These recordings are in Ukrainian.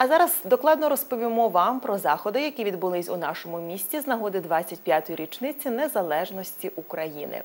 А зараз докладно розповімо вам про заходи, які відбулись у нашому місті з нагоди 25-ї річниці незалежності України.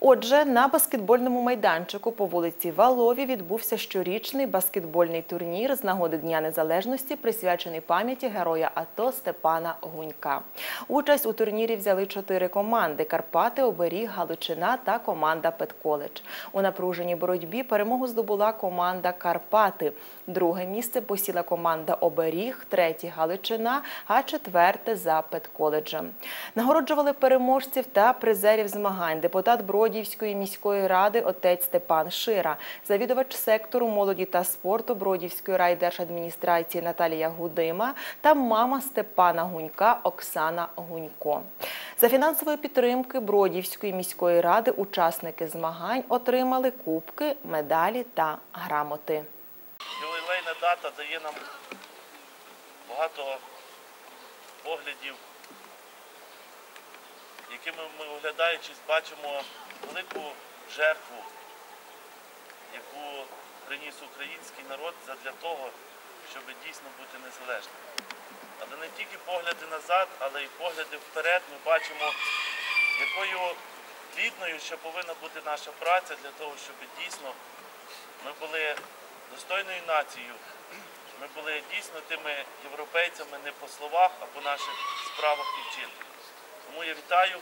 Отже, на баскетбольному майданчику по вулиці Валові відбувся щорічний баскетбольний турнір з нагоди Дня Незалежності, присвячений пам'яті героя АТО Степана Гунька. Участь у турнірі взяли чотири команди: Карпати, Оберіг, Галичина та команда Петколедж. У напруженій боротьбі перемогу здобула команда Карпати. Друге місце посіла команда Оберіг, третє Галичина, а четверте за Петколеджем. Нагороджували переможців та призерів змагань. Депутат Бродівської міської ради отець Степан Шира, завідувач сектору молоді та спорту Бродівської райдержадміністрації Наталія Гудима та мама Степана Гунька Оксана Гунько. За фінансової підтримки Бродівської міської ради учасники змагань отримали кубки, медалі та грамоти. Ювілейна дата дає нам багато поглядів, якими ми оглядаючись бачимо велику жертву, яку приніс український народ для того, щоб дійсно бути незалежним. Але не тільки погляди назад, але й погляди вперед ми бачимо, якою плідною ще повинна бути наша праця для того, щоб дійсно ми були достойною нацією. Ми були дійсно тими європейцями не по словах, а по наших справах і вчинках. Тому я вітаю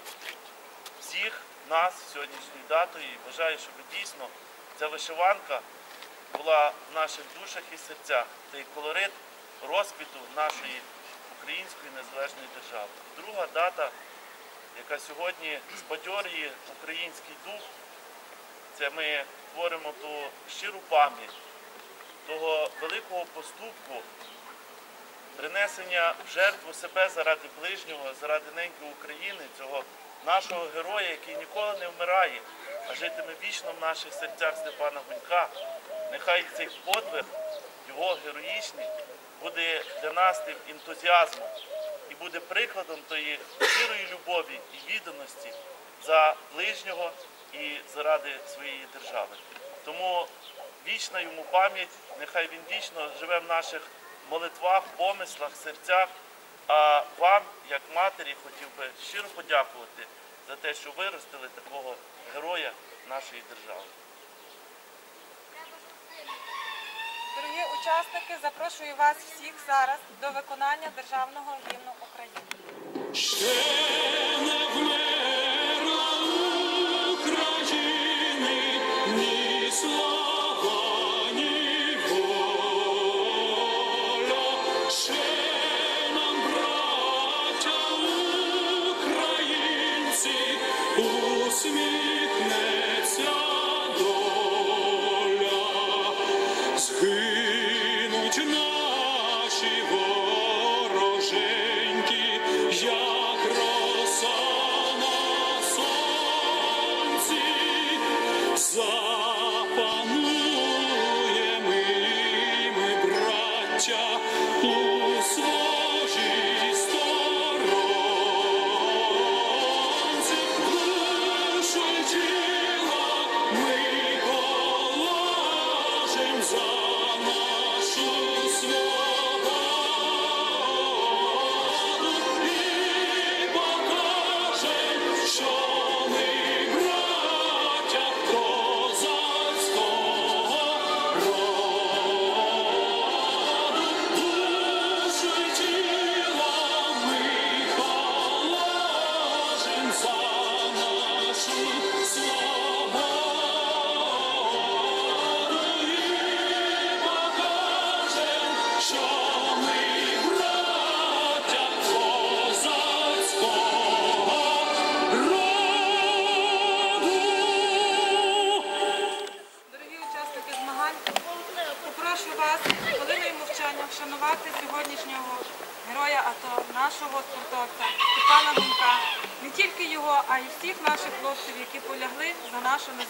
всіх нас сьогоднішньою датою і бажаю, щоб дійсно ця вишиванка була в наших душах і серцях, цей колорит розквіту нашої української незалежної держави. Друга дата, яка сьогодні збадьорює український дух, це ми творимо ту щиру пам'ять того великого поступку, принесення в жертву себе заради ближнього, заради неньки України, цього нашого героя, який ніколи не вмирає, а житиме вічно в наших серцях Степана Гунька. Нехай цей подвиг, його героїчний, буде для нас тим ентузіазмом і буде прикладом тої щирої любові і відданості за ближнього і заради своєї держави. Тому вічна йому пам'ять, нехай він вічно живе в наших молитвах, помислах, серцях. А вам, як матері, хотів би щиро подякувати за те, що виростили такого героя нашої держави. Дорогі учасники, запрошую вас всіх зараз до виконання державного гімну України.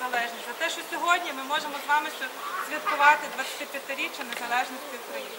Незалежність, за те, що сьогодні ми можемо з вами святкувати 25-річчя незалежності України.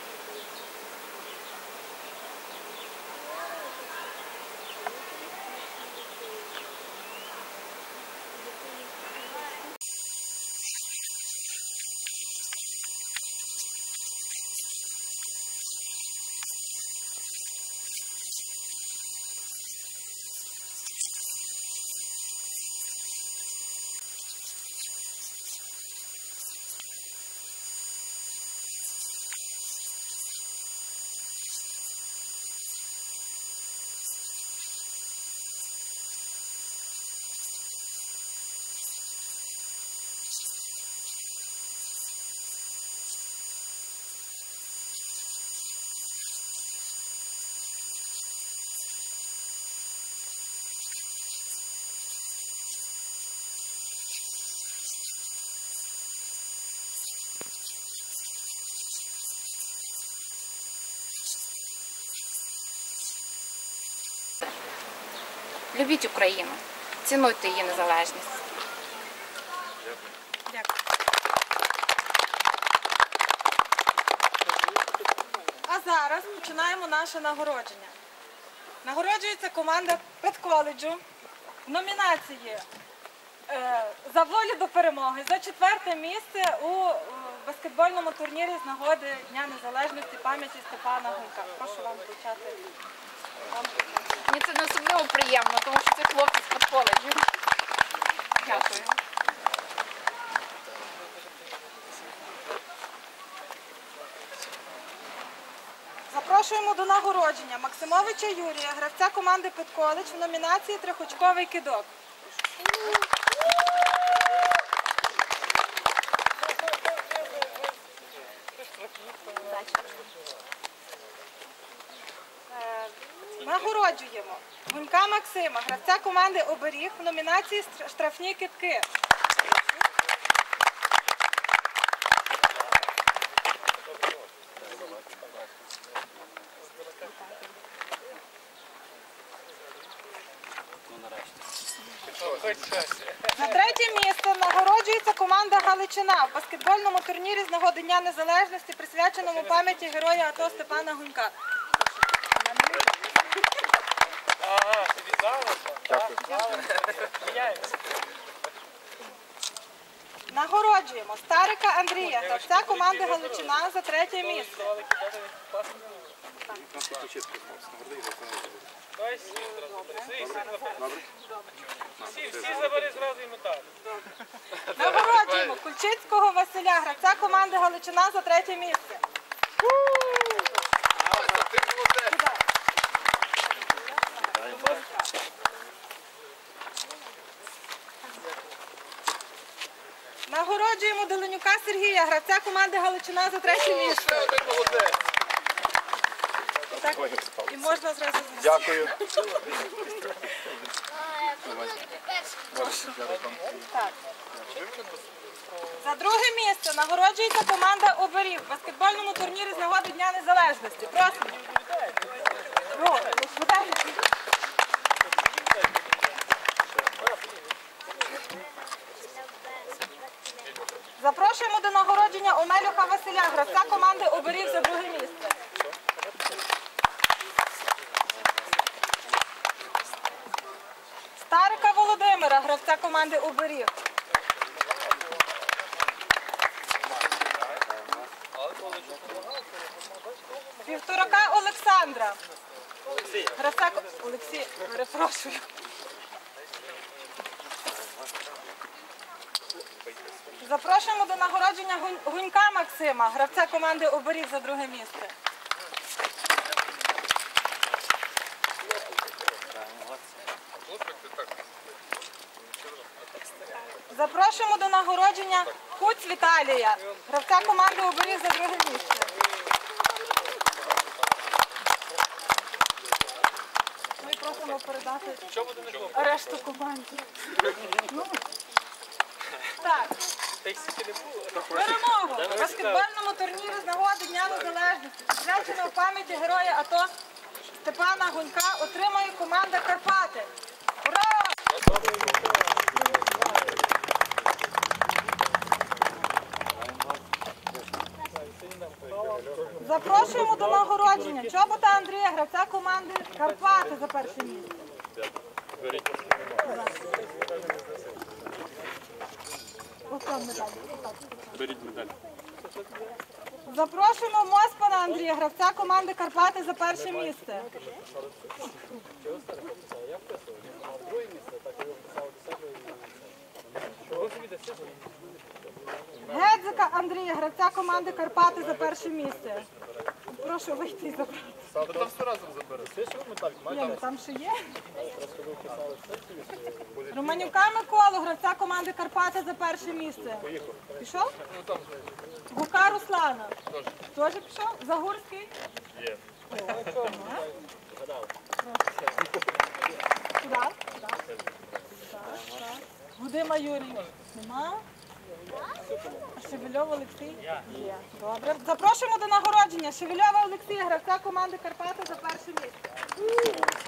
Любіть Україну, цінуйте її незалежність. А зараз починаємо наше нагородження. Нагороджується команда педколеджу в номінації е, за волю до перемоги за четверте місце у е, баскетбольному турнірі з нагоди Дня Незалежності пам'яті Степана Гунька. Прошу вам почати. Мені це не особливо приємно, тому що це хлопці з коледжу. Дякую. Запрошуємо до нагородження Максимовича Юрія, гравця команди Петколедж в номінації Трихочковий кидок. Е, Нагороджуємо Гунька Максима, гравця команди Оберіг в номінації Штрафні китки. На третє місце нагороджується команда Галичина в баскетбольному турнірі з нагоди Дня Незалежності, присвяченому пам'яті героя АТО Степана Гунька. Нагороджуємо Старика Андрія, гравця команди Галичина за третє місце. Всі забери зразу і метали. Нагороджуємо Кульчицького Василя, гравця команди Галичина за третє місце. Нагороджуємо Деленюка Сергія, гравця команди Галичина за третє місце. Так, і можна зразу Дякую. Так. За друге місце нагороджується команда Оберіг в баскетбольному турнірі з нагоди Дня Незалежності. Просимо. До нагородження Омелюха Василя, гравця команди Оберіг за друге місце. Старика Володимира, гравця команди Оберіг. Півторака Олександра. Гравця Олексій, перепрошую. Запрошуємо до нагородження Гунька Максима, гравця команди Оберіг за друге місце. Запрошуємо до нагородження Куць Віталія, гравця команди Оберіг за друге місце. Ми просимо передати решту команді. Перемогу в баскетбольному турнірі з нагоди Дня Незалежності, присвяченого пам'яті героя АТО Степана Гунька, отримує команда Карпати. Ура! Запрошуємо до нагородження Чобота Андрія, гравця команди Карпати за перше місце. Ось там медаль. Беріть медаль. Запрошуємо Моспана Андрія, гравця команди Карпати за перше місце. Гедзика Андрія, гравця команди Карпати за перше місце. Прошу вийти і забрати. Там все разом забери. Ні, ну там ще є. Романюка Миколу, гравця команди Карпати за перше місце. Пішов? Гука Руслана. Теж пішов? Загурський? Є. Гудима Юрій. Нема? Шевельов Олексій? Є. Добре. Запрошуємо до нагородження. Шевельова Олексій, гравця команди Карпати за перше місце.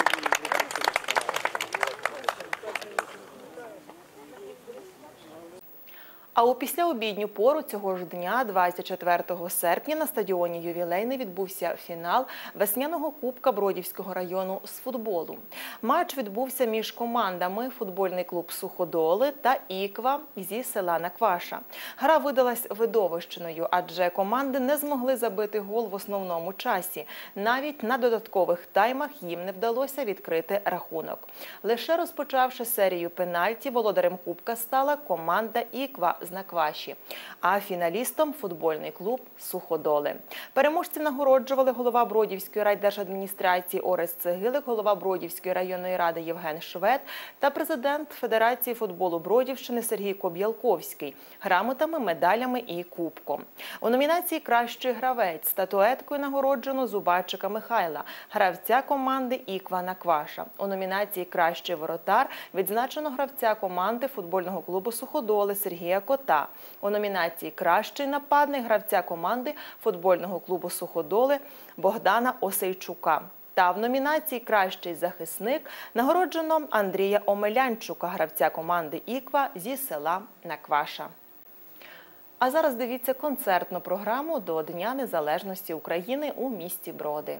А у післяобідню пору цього ж дня, 24 серпня, на стадіоні Ювілейний відбувся фінал весняного кубка Бродівського району з футболу. Матч відбувся між командами футбольний клуб Суходоли та Іква зі села Накваша. Гра видалась видовищною, адже команди не змогли забити гол в основному часі. Навіть на додаткових таймах їм не вдалося відкрити рахунок. Лише розпочавши серію пенальті, володарем кубка стала команда Іква з Накваші, а фіналістом футбольний клуб Суходоли. Переможців нагороджували голова Бродівської райдержадміністрації Орест Цегилик, голова Бродівської районної ради Євген Швед та президент Федерації футболу Бродівщини Сергій Коб'ялковський грамотами, медалями і кубком. У номінації Кращий гравець статуеткою нагороджено Зубачика Михайла, гравця команди Іква Накваша. У номінації Кращий воротар відзначено гравця команди футбольного клубу Суходоли Сергія Кота. У номінації Кращий нападник гравця команди футбольного клубу Суходоли Богдана Осейчука. Та в номінації Кращий захисник нагороджено Андрія Омелянчука, гравця команди Іква зі села Накваша. А зараз дивіться концертну програму до Дня Незалежності України у місті Броди.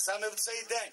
Саме в цей день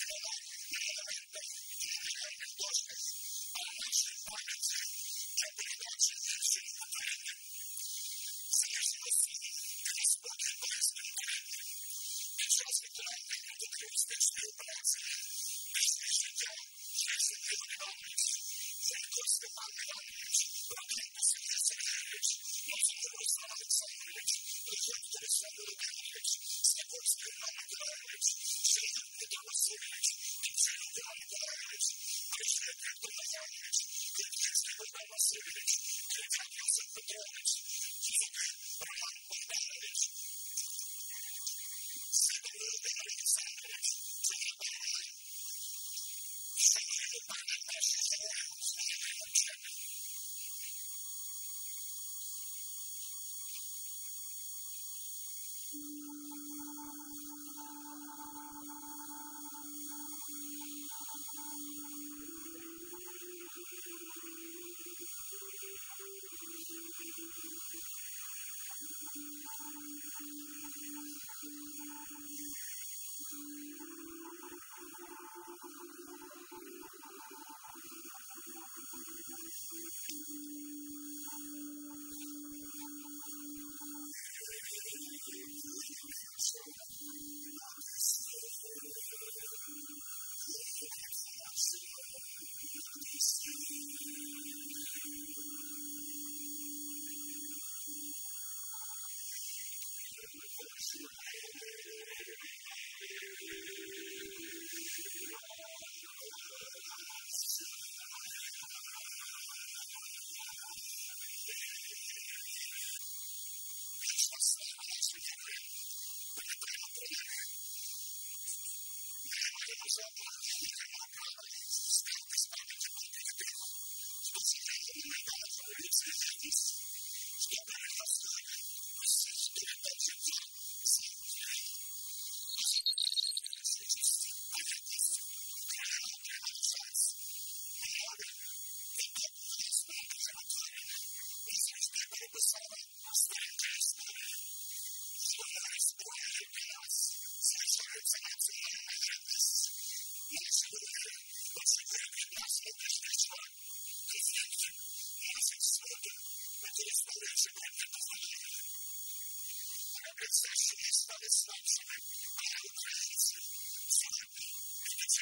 something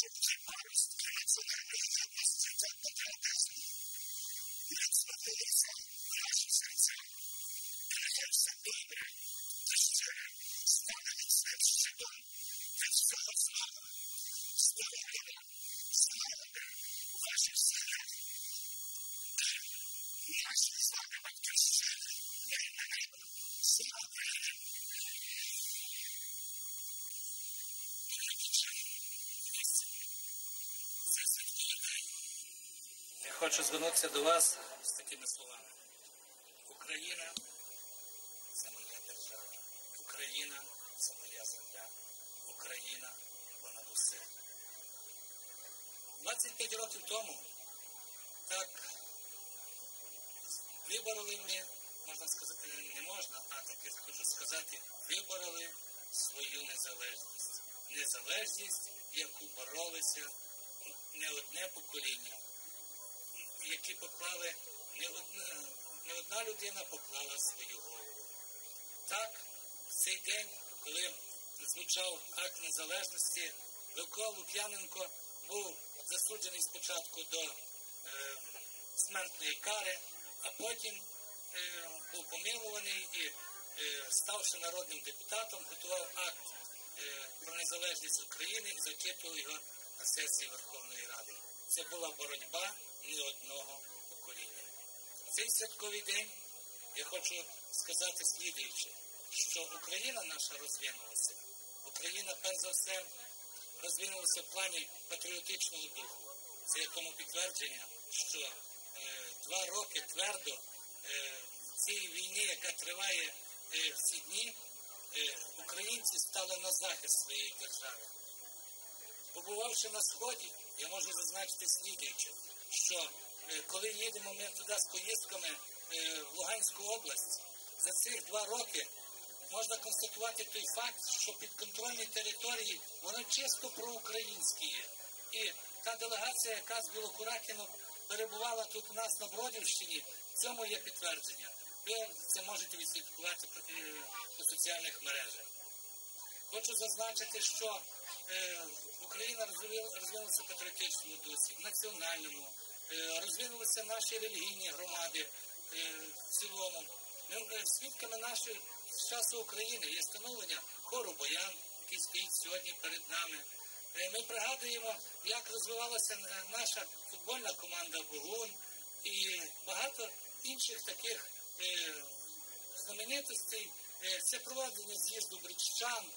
Thank you. Хочу звернутися до вас з такими словами. Україна це моя держава. Україна це моя земля. Україна понад усе. 25 років тому так вибороли ми, можна сказати, не можна, а таки хочу сказати, вибороли свою незалежність. Незалежність, яку боролися не одне покоління які поклали не одна, не одна людина поклала свою голову. Так, в цей день, коли звучав акт незалежності, Левко Лук'яненко був засуджений спочатку до е, смертної кари, а потім е, був помилуваний і, е, ставши народним депутатом, готував акт е, про незалежність України і зачитував його на сесії Верховної Ради. Це була боротьба ні одного покоління. Цей святковий день я хочу сказати слідуюче, що Україна наша розвинулася. Україна, перш за все, розвинулася в плані патріотичного духу. Це є тому підтвердження, що е, два роки твердо е, в цій війні, яка триває е, ці дні, е, українці стали на захист своєї держави. Побувавши на сході, я можу зазначити слідуюче, що е, коли їдемо ми туди з поїздками е, в Луганську область, за цих два роки можна констатувати той факт, що підконтрольні території вони чисто проукраїнські є. І та делегація, яка з Білокуракіно перебувала тут у нас на Бродівщині, цьому є підтвердження. Ви це можете відслідкувати е, у соціальних мережах. Хочу зазначити, що Україна розвив- розвинулася патріотичному дусі, в національному, е, розвинулися наші релігійні громади е, в цілому. Ми е, свідками нашої часу України є становлення хору Боян, який стоїть сьогодні перед нами. Е, Ми пригадуємо, як розвивалася е, наша футбольна команда Богун і багато інших таких е, знаменитостей. Е, Це проведення з'їзду бриччан, е,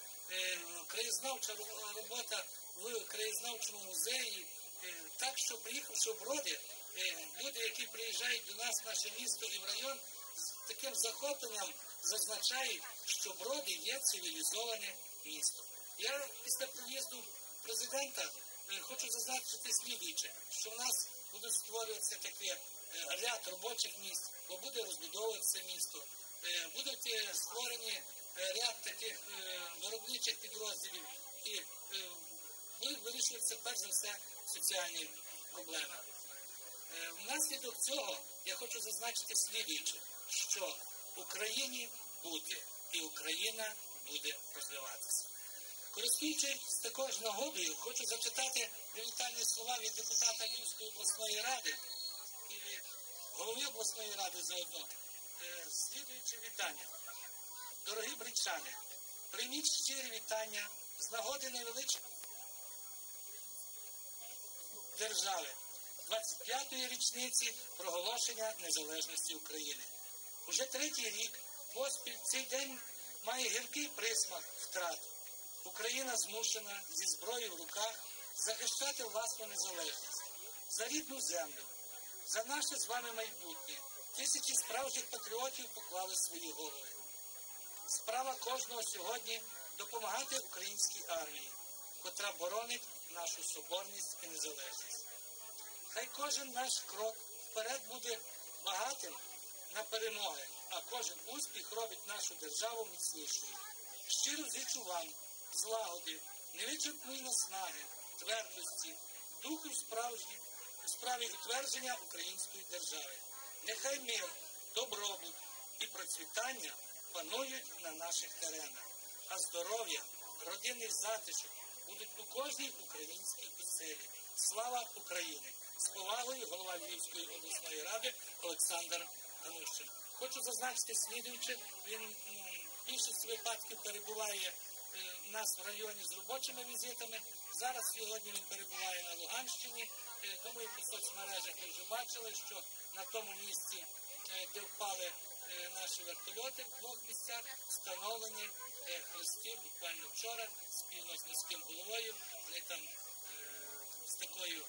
краєзнавча робота в краєзнавчому музеї. Е, Так що, приїхавши в Броди, е, люди, які приїжджають до нас в наше місто і в район, з таким захопленням зазначають, що Броди є цивілізоване місто. Я після приїзду президента е, хочу зазначити слідуюче, що в нас будуть створюватися такі е, ряд робочих місць, бо буде розбудовуватися місто, е, будуть е, створені е, ряд таких е, виробничих підрозділів і е, будуть вирішуватися перш за все соціальні проблеми. Е, Внаслідок цього я хочу зазначити слідуюче, що Україні бути і Україна буде розвиватися. Користуючись також нагодою, хочу зачитати привітальні слова від депутата Львівської обласної ради і голови обласної ради заодно. Е, Слідуюче вітання. Дорогі бричани, прийміть щирі вітання з нагоди невеличкої держави 25-ї річниці проголошення незалежності України. Уже третій рік поспіль цей день має гіркий присмак втрат. Україна змушена зі зброєю в руках захищати власну незалежність за рідну землю, за наше з вами майбутнє. Тисячі справжніх патріотів поклали свої голови. Справа кожного сьогодні допомагати українській армії, котра боронить нашу соборність і незалежність. Хай кожен наш крок вперед буде багатим на перемоги, а кожен успіх робить нашу державу міцнішою. Щиро зичу вам злагоди, невичерпної наснаги, твердості, духу справжні у справі утвердження української держави. Нехай мир, добробут і процвітання панують на наших теренах, а здоров'я, родинний затишок будуть у кожній українській оселі. Слава Україні! З повагою голова Львівської обласної ради Олександр Ганущин. Хочу зазначити слідуюче, він більшості випадків перебуває е, в нас в районі з робочими візитами. Зараз сьогодні він перебуває на Луганщині. Е, Думаю, по соцмережах ви вже бачили, що на тому місці, е, де впали наші вертольоти, в двох місцях встановлені е, хрести буквально вчора спільно з міським головою. Вони там е, з такою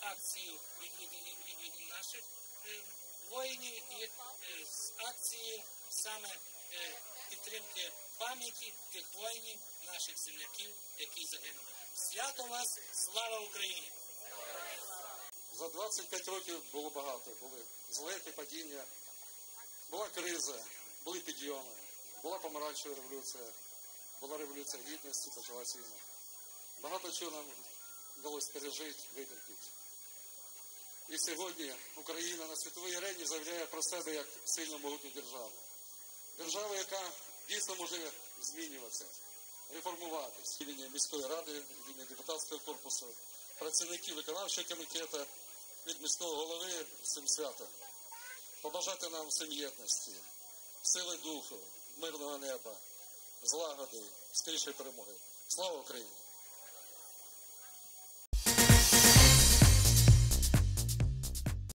акцією відвідини відвідин наших е, воїнів і е, з акцією саме е, підтримки пам'яті тих воїнів, наших земляків, які загинули. Свято вас, слава Україні! За 25 років було багато. Були злети, падіння, була криза, були підйоми, була помаранчева революція, була революція гідності, почалася війна. Багато чого нам вдалося пережити, витерпіти. І сьогодні Україна на світовій арені заявляє про себе як сильну могутню державу. Держава, яка дійсно може змінюватися, реформуватись. Імені міської ради, імені депутатського корпусу, працівників виконавчого комітету, від міського голови цим святом. Побажати нам всім єдності, сили духу, мирного неба, злагоди, скорішої перемоги. Слава Україні!